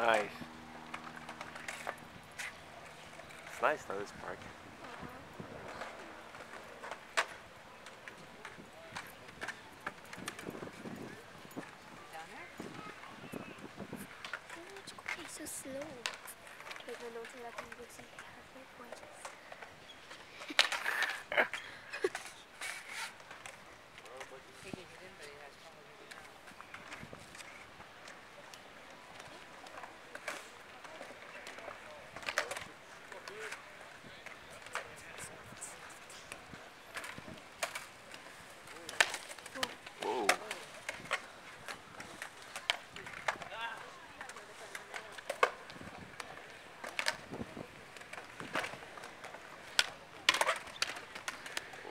Nice. It's nice though, this park. Okay, so slow. Whoa.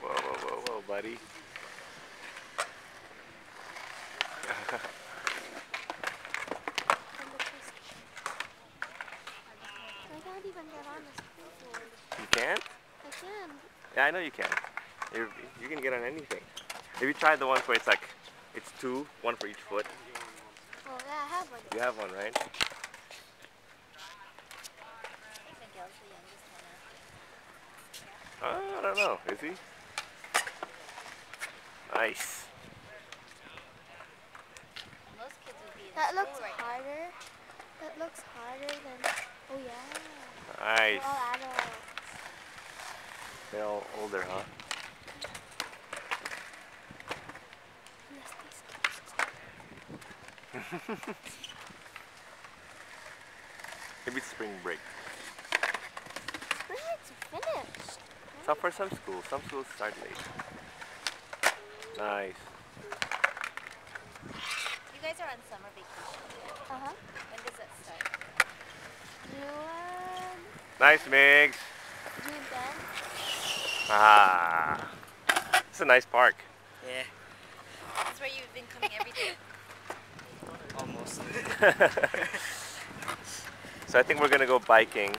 Whoa, whoa, whoa, whoa, buddy. Can't even get on the skateboard. You can't? I can. Yeah, I know you can. You're, you can get on anything. Have you tried the ones where it's like, it's two, one for each foot? Oh, yeah, I have one. You have one, right? Uh, I don't know. Is he? Nice. Most kids would be in That looks right harder. That looks harder than. Oh, yeah. Nice. We're all adults. They're all older, huh? Maybe it's spring break. Spring break's finished. It's up for some schools. Some schools start late. Nice. You guys are on summer vacation. Uh huh. When does that start? June. Nice, Migs. June 10th. Ah. It's a nice park. Yeah, That's where you've been coming every day. almost. so I think we're gonna go biking.